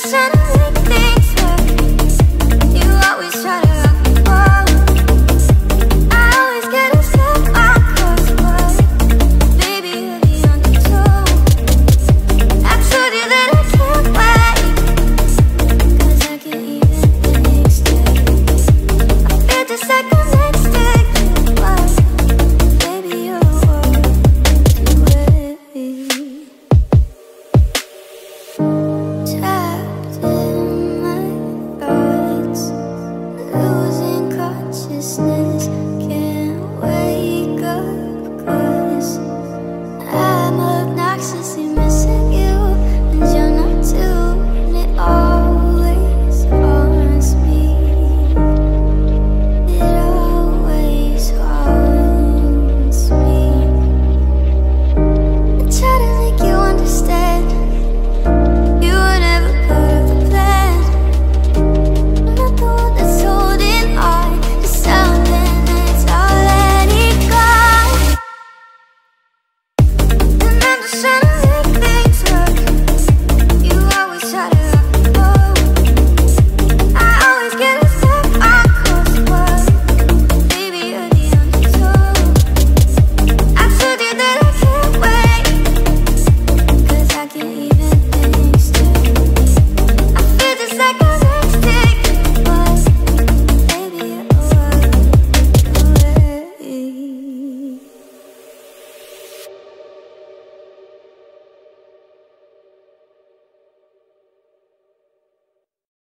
sunlight things hurt You always try to understand